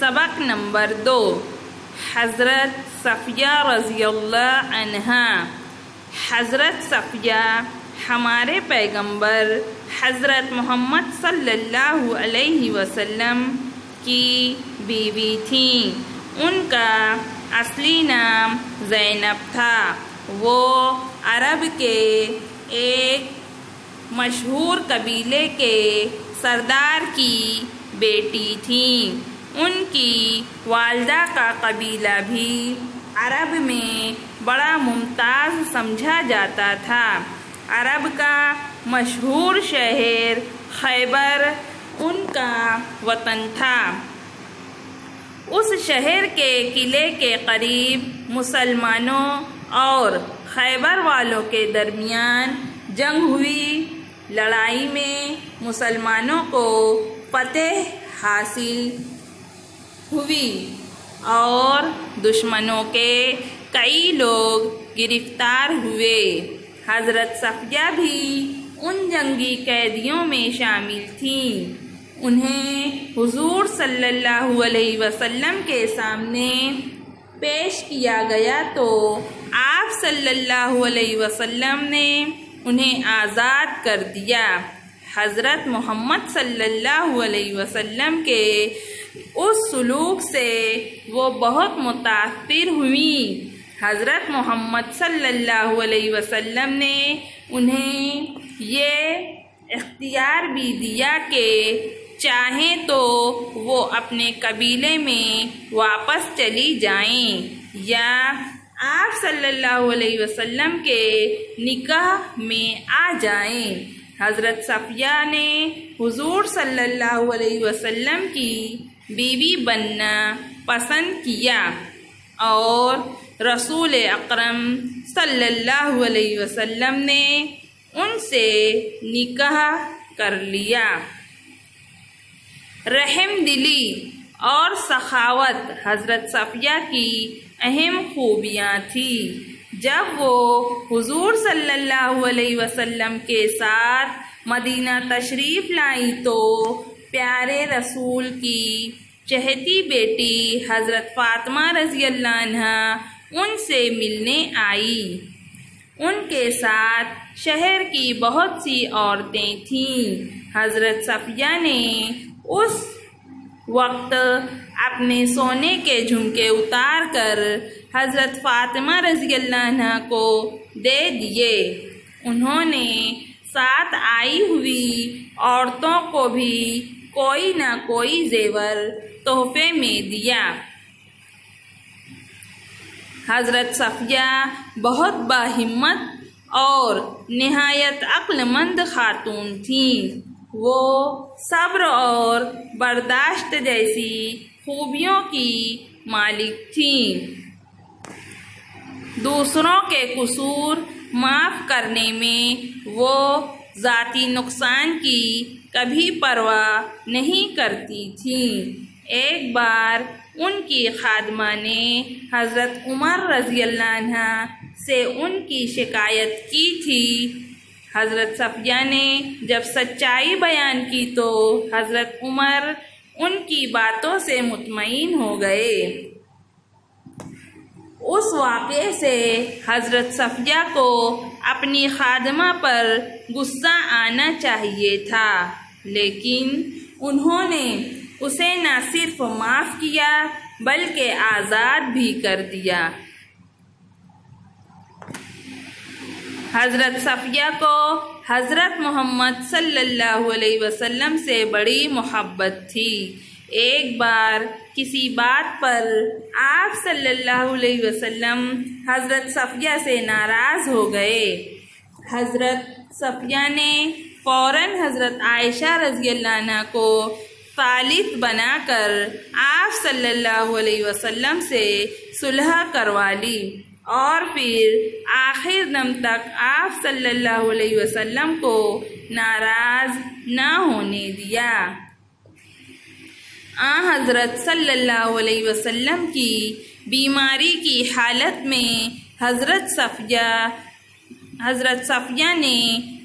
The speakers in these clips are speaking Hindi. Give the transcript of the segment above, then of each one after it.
सबक नंबर दो, हज़रत सफ़िया रज़ी हज़रत सफ़िया, हमारे पैगंबर हज़रत मोहम्मद सल्लल्लाहु अलैहि वसल्लम की बीवी थी। उनका असली नाम ज़ैनब था। वो अरब के एक मशहूर कबीले के सरदार की बेटी थी। उनकी वालदा का कबीला भी अरब में बड़ा मुमताज़ समझा जाता था। अरब का मशहूर शहर खैबर उनका वतन था। उस शहर के किले के करीब मुसलमानों और खैबर वालों के दरमियान जंग हुई। लड़ाई में मुसलमानों को फतेह हासिल हुई और दुश्मनों के कई लोग गिरफ़्तार हुए। हज़रत सफ़िया भी उन जंगी कैदियों में शामिल थीं। उन्हें हुजूर सल्लल्लाहु अलैहि वसल्लम के सामने पेश किया गया तो आप सल्लल्लाहु अलैहि वसल्लम ने उन्हें आज़ाद कर दिया। हज़रत मोहम्मद सल्लल्लाहु अलैहि वसल्लम के उस सलूक से वो बहुत मुतासर हुई हज़रत मोहम्मद सल्लल्लाहु अलैहि वसल्लम ने उन्हें ये इख्तियार भी दिया कि चाहें तो वो अपने कबीले में वापस चली जाएँ या आप सल्लल्लाहु अलैहि वसल्लम के निकाह में आ जाएँ। हज़रत सफ़िया ने हुजूर सल्लल्लाहु अलैहि वसल्लम की बीवी बनना पसंद किया और रसूल अकरम सल्लल्लाहु अलैहि वसल्लम ने उनसे निकाह कर लिया। रहम दिली और सखावत हज़रत सफ़िया की अहम खूबियाँ थी। जब वो हुजूर सल्लल्लाहु अलैहि वसल्लम के साथ मदीना तशरीफ़ लाई तो प्यारे रसूल की। चहती बेटी हज़रत फ़ातिमा रज़ी अल्लाह उनसे मिलने आई। उनके साथ शहर की बहुत सी औरतें थीं। हज़रत सफ़िया ने उस वक्त अपने सोने के झुमके उतार कर हज़रत फ़ातिमा रज़ी अल्लाह को दे दिए। उन्होंने साथ आई हुई औरतों को भी कोई ना कोई जेवर तोहफे में दिया। हज़रत सफ़िया बहुत बाहिम्मत और नहायत अक्लमंद खातून थीं। वो सब्र और बर्दाश्त जैसी खूबियों की मालिक थी। दूसरों के कसूर माफ़ करने में वो ज़ाती नुकसान की कभी परवाह नहीं करती थी। एक बार उनकी खादमा ने हज़रत उमर रज़ी से उनकी शिकायत की थी। हज़रत सफ़िया ने जब सच्चाई बयान की तो हज़रत उमर उनकी बातों से मुतमिन हो गए। उस वाक़े से हज़रत सफ़िया को अपनी खादमा पर गुस्सा आना चाहिए था। लेकिन उन्होंने उसे न सिर्फ़ माफ़ किया, बल्कि आज़ाद भी कर दिया। हज़रत सफ़िया को हज़रत मोहम्मद सल्लल्लाहु अलैहि वसल्लम से बड़ी मोहब्बत थी। एक बार किसी बात पर आप सल्लल्लाहु अलैहि वसल्लम हज़रत सफ़िया से नाराज़ हो गए। हज़रत सफ़िया ने फ़ौर हज़रत आयशा रज़ी को फालिस बनाकर आप सल्लल्लाहु अलैहि वसल्लम से सुलह करवा ली। और फिर आखिर दम तक आप सल्लल्लाहु अलैहि वसल्लम को नाराज़ न होने दिया। आ हज़रत सल्लल्लाहु अलैहि वसल्लम की बीमारी की हालत में हज़रत सफ़िया हज़रत सफ़िया ने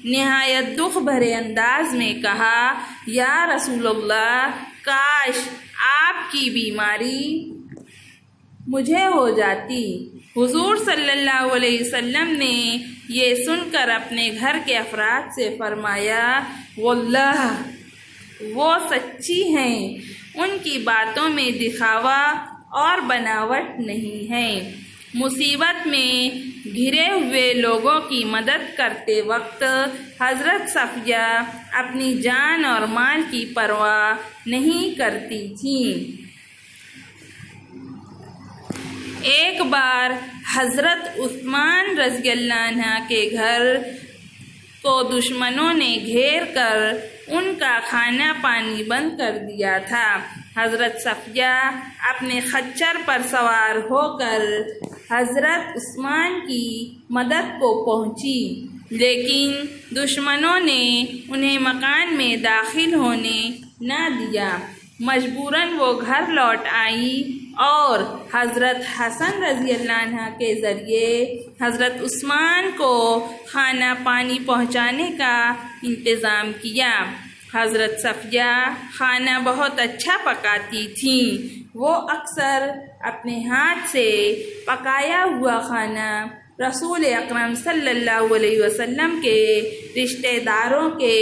नहायत दुख भरे अंदाज में कहा, या रसूलुल्लाह, काश आपकी बीमारी मुझे हो जाती। हुजूर सल्लल्लाहु अलैहि वसल्लम ने ये सुनकर अपने घर के अफराद से फरमाया, वल्लाह, वो सच्ची हैं। उनकी बातों में दिखावा और बनावट नहीं है। मुसीबत में घिरे हुए लोगों की मदद करते वक्त हज़रत सफ़िया अपनी जान और माल की परवाह नहीं करती थीं। एक बार हज़रत उस्मान रज़ी के घर को दुश्मनों ने घेर कर उनका खाना पानी बंद कर दिया था। हज़रत सफ़िया अपने खच्चर पर सवार होकर हज़रत उस्मान की मदद को पहुँची। लेकिन दुश्मनों ने उन्हें मकान में दाखिल होने न दिया। मजबूरन वो घर लौट आई और हज़रत हसन रज़ी अल्लाह के ज़रिए हज़रत उस्मान को खाना पानी पहुँचाने का इंतज़ाम किया। हज़रत सफ़िया खाना बहुत अच्छा पकाती थी। वो अक्सर अपने हाथ से पकाया हुआ खाना रसूल अकरम सल्लल्लाहु अलैहि वसल्लम के रिश्तेदारों के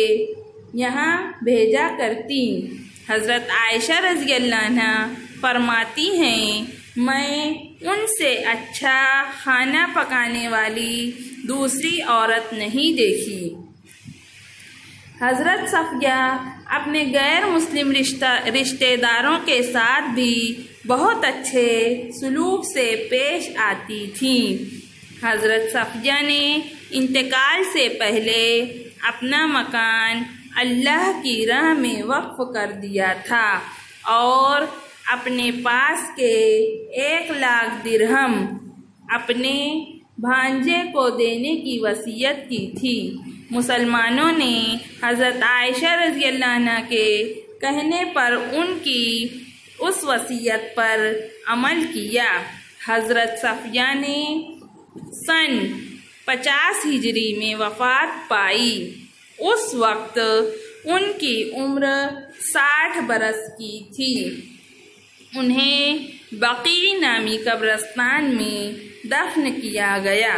यहाँ भेजा करती। हज़रत आयशा रज़ी फरमाती हैं, मैं उनसे अच्छा खाना पकाने वाली दूसरी औरत नहीं देखी। हज़रत सफ़िया अपने गैर मुस्लिम रिश्ता, रिश्तेदारों के साथ भी बहुत अच्छे सलूक से पेश आती थी। हज़रत सफ़िया ने इंतकाल से पहले अपना मकान अल्लाह की राह में वक्फ कर दिया था और अपने पास के एक लाख दिरहम अपने भांजे को देने की वसीयत की थी। मुसलमानों ने हज़रत आयशा रज़ी अल्लाह के कहने पर उनकी उस वसीयत पर अमल किया। हज़रत सफ़िया ने सन पचास हिजरी में वफ़ात पाई। उस वक्त उनकी उम्र साठ बरस की थी। उन्हें बकी नामी कब्रस्तान में दफन किया गया।